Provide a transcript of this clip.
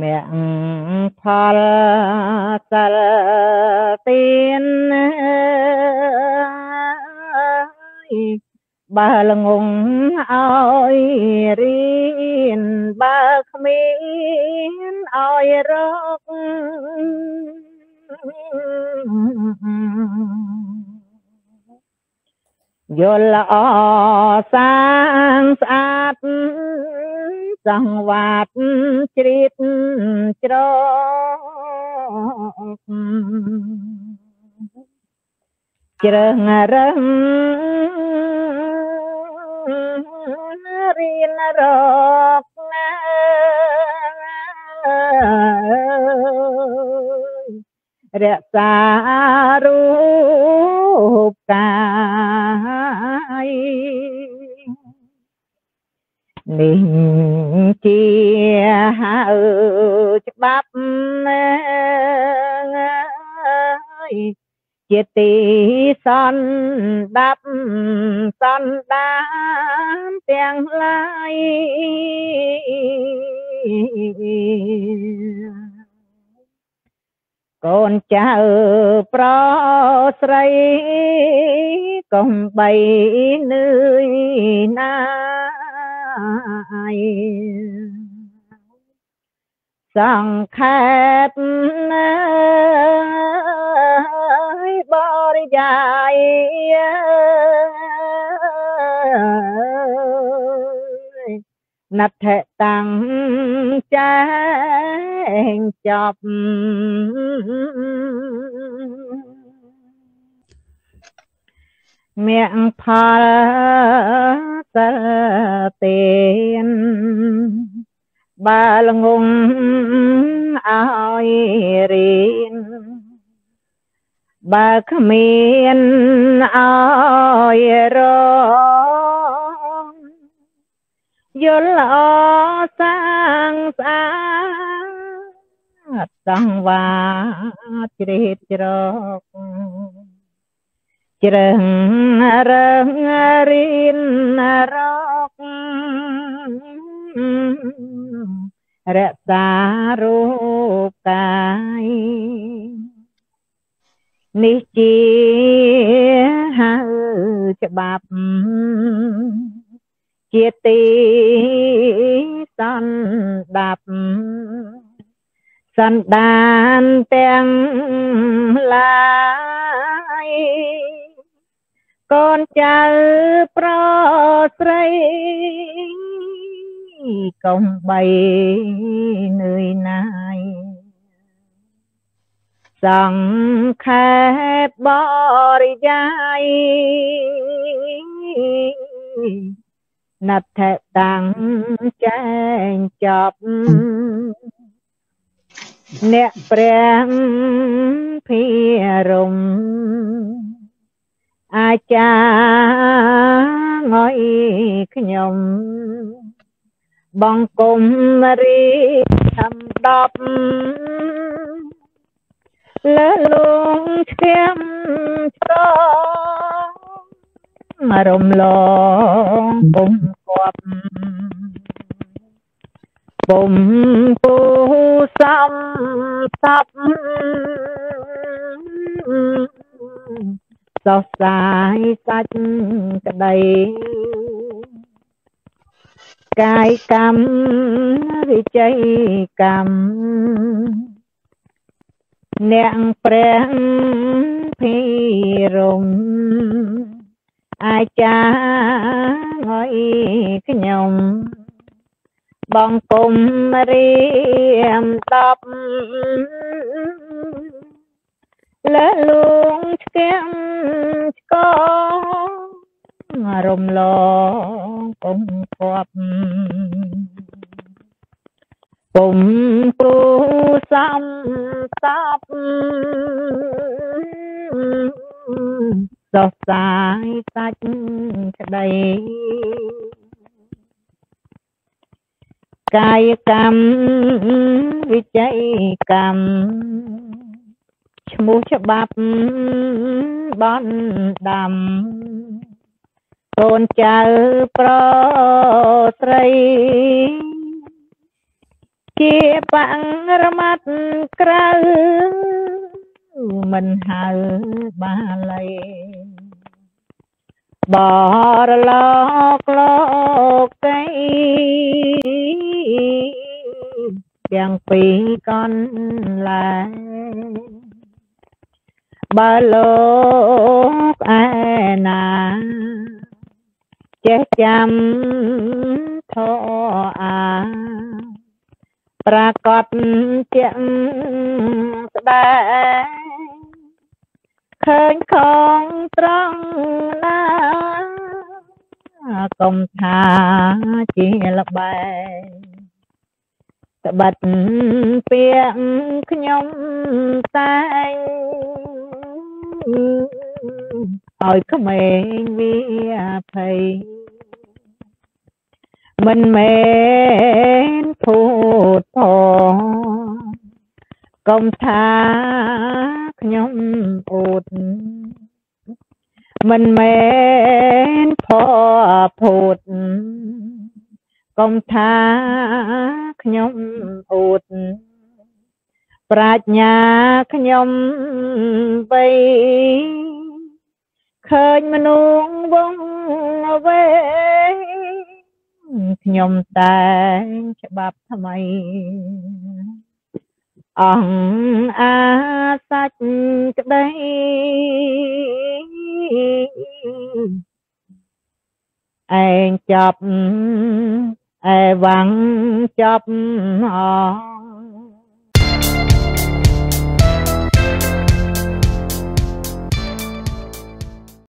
មគ្គផលសិលទានបើល្ងងឲ្យរៀនបើគ្មានឲ្យរកយល់ល្អសាងស្អាត សង្វាតជ្រៀតច្រកជ្រឹងរឹងរៀនរកណារក្សារូបកាយ នេះជាហៅច្បាប់ជាទីសន្តាប់សន្តានទាំងឡាយកូនចៅប្រស្រីកុំបីនឿយណា យសង្ខេបណាយបរិយាយណដ្ឋតាំងចែងចប់មគ្គផលសិល ទានបើល្ងងឲ្យរៀនបើគ្មានឲ្យរយល់ល្អសាងស្អាតសង្វាជ្រៀតច្រកជ្រឹងរឹងរៀនរក រក្សារូបកាយនេះជាហៅច្បាប់ជាទីសន្តាប់សន្តានទាំងឡាយកូនចៅប្រស្រី កុំបីនឿយណាយសង្ខេបបរិយាយណដ្ឋតាំងចែងចប់អ្នកព្រះភិរមអាចារ្យងយខ្ញុំ បងគុំរីខំដប់លើលងឈាមស្គមរំលងពុំគប់ពុំពូសំសັບសោះសាយសាច់ក្តី កាយកម្មវិជ័យកម្មអ្នកព្រះភិរមអាចារ្យអើយខ្ញុំបងគុំរៀមតបលើលួងឆ្គាំឆ្ករំលងពុំគ ប់ពុំព្រោសំសពសោះសាយសាច់ក្តីកាយកម្មវិច័យកម្មឈ្មោះច្បាប់បនដាំ កូនចៅប្រស្រី ជាបាំងរមាត់ក្រៅមិនហៅបាលីបរលោកលោកីទាំងពីរកនឡាបើលោកឯណា ចេះចាំធោអាប្រកបជាស្ដែងឃើញខងត្រង់ណាកុំថាជាលបែងត្បិតពាក្យខ្ញុំតែងឲ្យក្មេងវាភ័យ មិនមែនភូតផងកុំថាខ្ញុំអួតមិនមែនផភូតកុំថាខ្ញុំអួតប្រាជ្ញាខ្ញុំវៃឃើញមនុស្សវងវេ ខ្ញុំតែងច្បាប់ថ្មីអង្គអាសាច់ក្តីឯងចាប់ឯវាំងចាប់អ